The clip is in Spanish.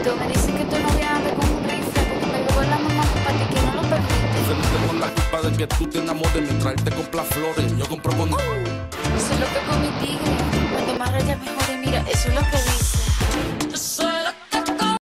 Me dices que tu novia anda con un rifle porque me llevó la mamá para ti que no lo permite. Celeste con la culpa de que tú te enamores mientras él te compra flores. Yo compro con. Uh, eso es lo que con mi tigre. Cuando más rayas mejor, y mira, eso es lo que dice.